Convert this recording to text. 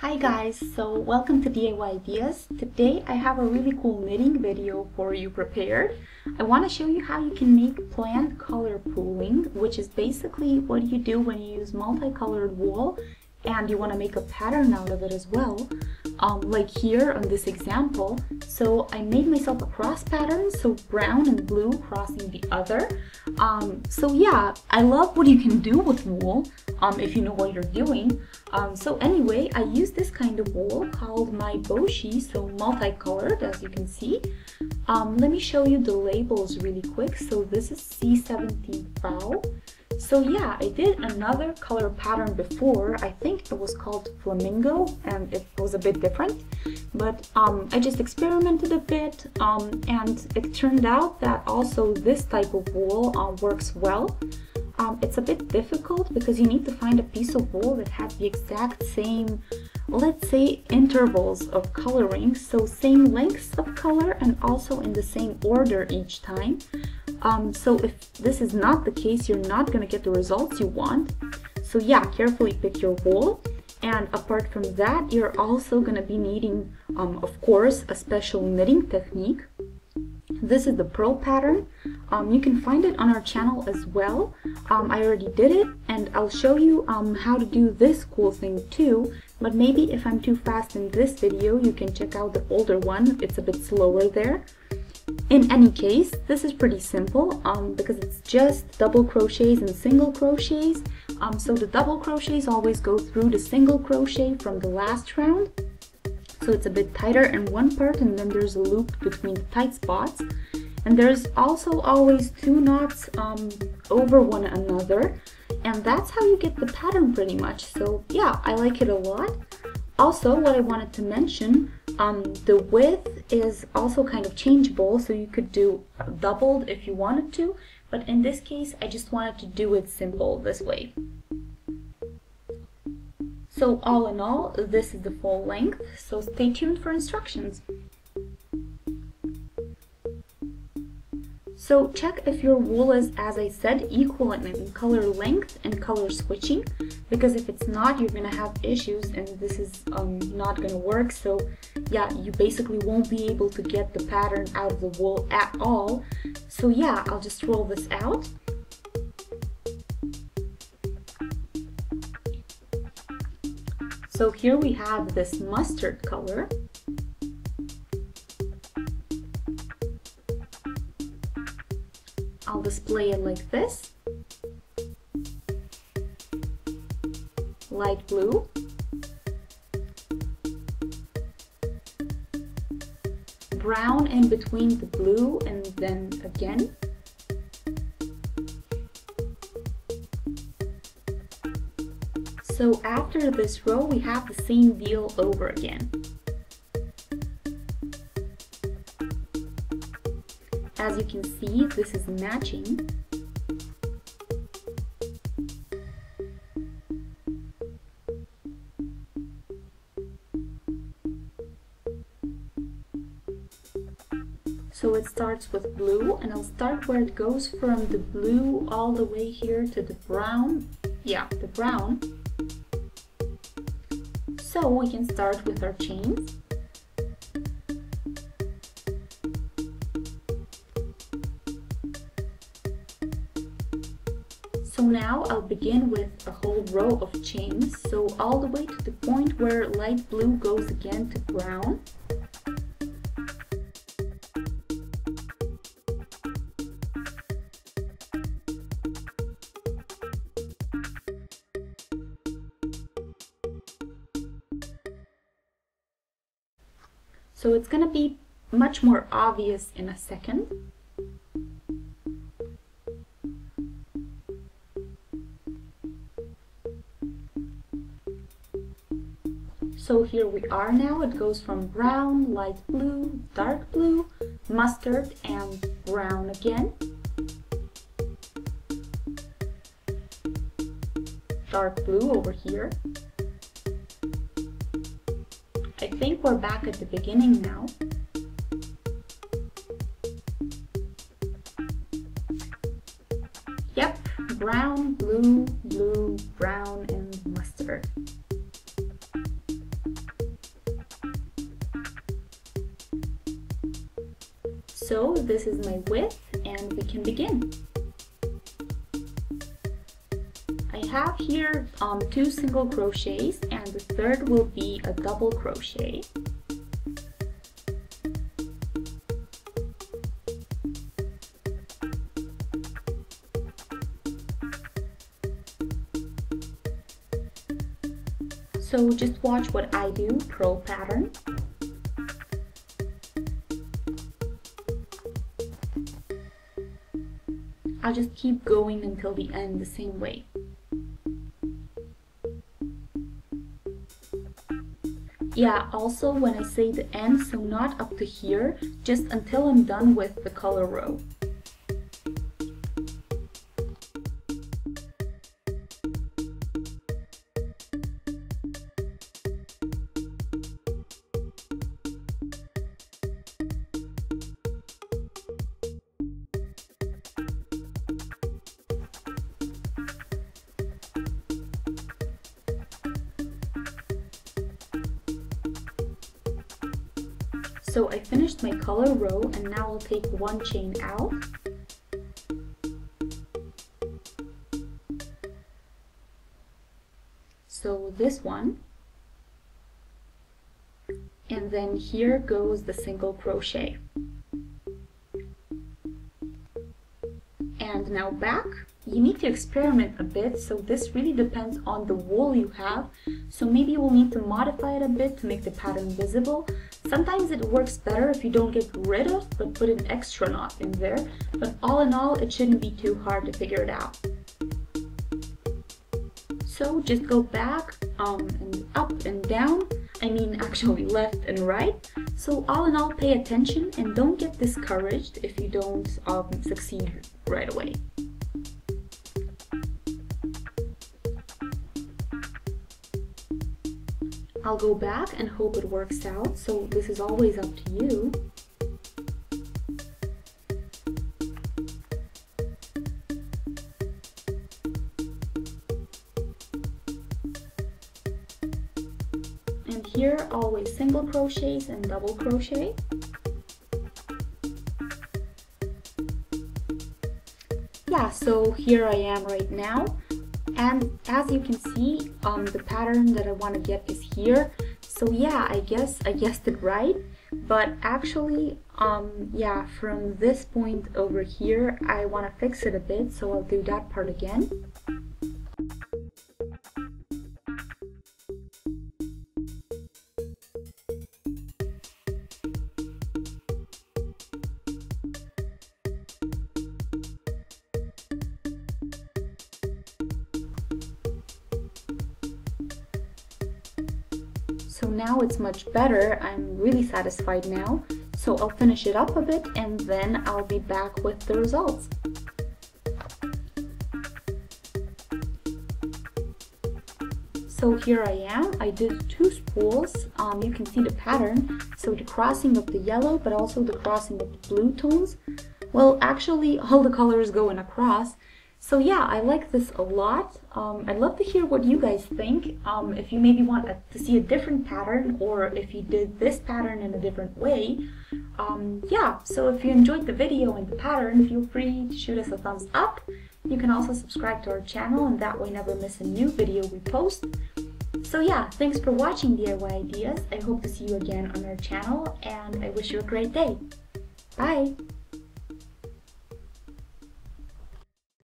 Hi guys, so welcome to DIY Ideas. Today I have a really cool knitting video for you prepared. I want to show you how you can make planned color pooling, which is basically what you do when you use multicolored wool and you want to make a pattern out of it as well um, like here on this example. So I made myself a cross pattern so brown and blue crossing the other. Um, so yeah I love what you can do with wool um, if you know what you're doing. Um, so anyway I use this kind of wool called myboshi so multicolored as you can see. Um, let me show you the labels really quick. So this is C17 FAO so yeah, I did another color pattern before. I think it was called Flamingo and it was a bit different. But um, I just experimented a bit um, and it turned out that also this type of wool uh, works well. Um, it's a bit difficult because you need to find a piece of wool that has the exact same, let's say, intervals of coloring. So same lengths of color and also in the same order each time. Um, so if this is not the case, you're not going to get the results you want. So yeah, carefully pick your wool. And apart from that, you're also going to be needing, um, of course, a special knitting technique. This is the purl pattern. Um, you can find it on our channel as well. Um, I already did it and I'll show you um, how to do this cool thing too. But maybe if I'm too fast in this video, you can check out the older one. It's a bit slower there. In any case, this is pretty simple um, because it's just double crochets and single crochets. Um, so the double crochets always go through the single crochet from the last round. So it's a bit tighter in one part and then there's a loop between the tight spots. And there's also always two knots um, over one another. And that's how you get the pattern pretty much. So yeah, I like it a lot. Also, what I wanted to mention, um, the width is also kind of changeable, so you could do doubled if you wanted to, but in this case, I just wanted to do it simple this way. So all in all, this is the full length, so stay tuned for instructions. So check if your wool is, as I said, equal in color length and color switching, because if it's not, you're gonna have issues and this is um, not gonna work. So yeah, you basically won't be able to get the pattern out of the wool at all. So yeah, I'll just roll this out. So here we have this mustard color. I'll display it like this. Light blue. Brown in between the blue and then again. So after this row, we have the same deal over again. As you can see, this is matching. So it starts with blue and I'll start where it goes from the blue all the way here to the brown. Yeah, the brown. So we can start with our chains. So now I'll begin with a whole row of chains, so all the way to the point where light blue goes again to brown. So it's going to be much more obvious in a second. So here we are now, it goes from brown, light blue, dark blue, mustard and brown again. Dark blue over here think we're back at the beginning now. Yep, brown, blue, blue, brown, and mustard. So this is my width and we can begin. I have here um, two single crochets and the third will be a double crochet. So just watch what I do, purl pattern. I'll just keep going until the end the same way. Yeah, also when I say the end, so not up to here, just until I'm done with the color row. So I finished my color row and now I'll take one chain out. So this one. And then here goes the single crochet. And now back you need to experiment a bit so this really depends on the wool you have so maybe you will need to modify it a bit to make the pattern visible sometimes it works better if you don't get rid of but put an extra knot in there. But all in all it shouldn't be too hard to figure it out. So just go back um, and up and down. I mean actually left and right. So all in all pay attention and don't get discouraged if you don't um, succeed right away I'll go back and hope it works out, so this is always up to you. And here always single crochets and double crochet. Yeah, so here I am right now and as you can see um, the pattern that I want to get is here. So yeah I guess I guessed it right. But actually um, yeah from this point over here I want to fix it a bit so I'll do that part again So now it's much better, I'm really satisfied now. So I'll finish it up a bit and then I'll be back with the results. So here I am, I did two spools, um, you can see the pattern, so the crossing of the yellow but also the crossing of the blue tones. Well actually all the colors go in across, so yeah, I like this a lot. Um, I'd love to hear what you guys think. Um, if you maybe want to see a different pattern or if you did this pattern in a different way. Um, yeah, so if you enjoyed the video and the pattern, feel free to shoot us a thumbs up. You can also subscribe to our channel and that way never miss a new video we post. So yeah, thanks for watching DIY Ideas. I hope to see you again on our channel and I wish you a great day. Bye!